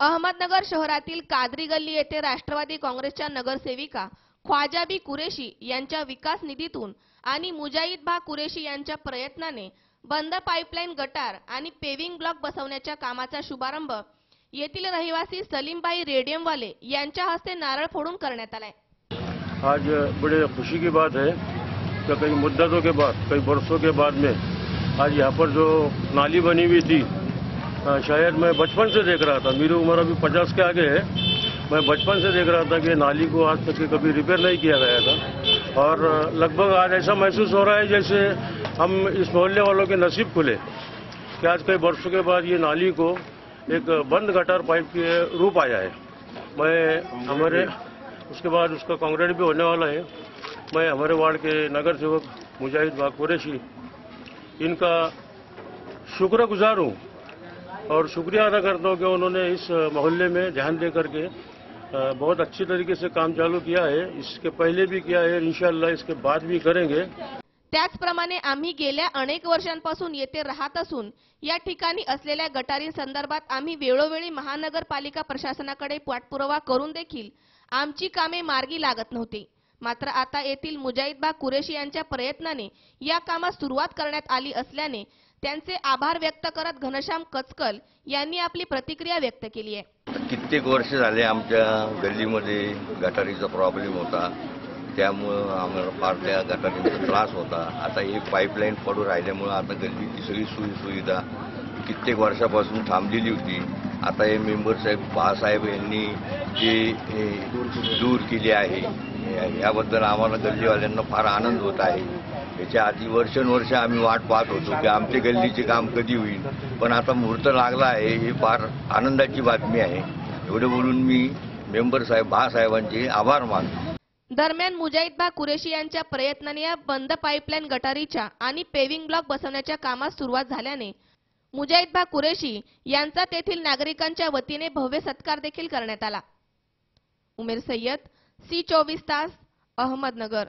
अहमदनगर शहरातील कादरी गल्ली येथे राष्ट्रवादी काँग्रेसच्या नगरसेविका ख्वाजाबी कुरेशी यांच्या विकास निधीतून आणि मुजाहिद भा कुरेशी यांच्या प्रयत्नाने बंद पाईपलाईन गटार आणि पेविंग ब्लॉक बसवण्याच्या कामाचा शुभारंभ येथील रहिवासी सलीमबाई रेडियमवाले यांच्या हस्ते नारळ फोडून करण्यात आलाय. आज बड़े खुशी की बात है कि कई मुद्दतों के बाद कई बरसों के बाद में आज यहाँ पर जो नाली बनी हुई थी शायद मैं बचपन से देख रहा था। मेरी उम्र अभी पचास के आगे है। मैं बचपन से देख रहा था कि नाली को आज तक कभी रिपेयर नहीं किया गया था। और, लगभग आज ऐसा महसूस हो रहा है जैसे हम इस मोहल्ले वालों के नसीब खुले कि आज कई वर्षों के बाद ये नाली को एक बंद गटार पाइप के रूप आया है। मैं, हमारे, उसके बाद उसका कांक्रीट भी होने वाला है। मैं, हमारे वार्ड के नगर सेवक मुजाहिद बाग कुरैशी, इनका शुक्रगुजार हूँ और शुक्रिया अदा करता हूँ कि उन्होंने इस मोहल्ले में ध्यान दे करके बहुत अच्छी तरीके से काम चालू किया है। इसके पहले भी किया है इनशाला इसके बाद भी करेंगे। त्याचप्रमाणे आम्ही गेल्या अनेक वर्षांपासून येथे राहत असून या ठिकाणी असलेल्या गटारींसंदर्भात आम्ही वेळोवेळी महानगरपालिका प्रशासनाकडे पाठपुरावा करून देखील आमची कामे मार्गी लागत नव्हती. मात्र आता येथील मुजाहिदबा कुरेशी यांच्या प्रयत्नाने या कामास सुरुवात करण्यात आली असल्याने त्यांचे आभार व्यक्त करत घनश्याम कचकल यांनी आपली प्रतिक्रिया व्यक्त केली आहे. कित्येक वर्ष झाले आमच्या गल्लीमध्ये गटारीचा प्रॉब्लेम होता. त्यामुळं आम्हाला फार त्या गटारीचा त्रास होता. आता एक पाईपलाईन पडून राहिल्यामुळं आता गल्लीची सगळी सोयीसुविधा कित्येक वर्षापासून थांबलेली होती. आता हे मेंबर साहेब बाळासाहेब यांनी जी दूर केली आहे याबद्दल आम्हाला गल्लीवाल्यांना फार आनंद होत आहे. याच्या आधी वर्षानुवर्ष आम्ही वाट पाहत होतो की आमच्या गल्लीचे काम कधी होईल. पण आता मुहूर्त लागला आहे ही फार आनंदाची बातमी आहे. एवढं बोलून मी मेंबर साहेब बाळासाहेबांचे आभार मानतो. दरम्यान मुजाहिदबा कुरेशी यांच्या प्रयत्नाने या बंद पाईपलाईन गटारीच्या आणि पेव्हिंग ब्लॉक बसवण्याच्या कामास सुरुवात झाल्याने मुजाहिदबा कुरेशी यांचा तेथील नागरिकांच्या वतीने भव्य सत्कार देखील करण्यात आला. उमेर सय्यद सी चोवीस तास अहमदनगर.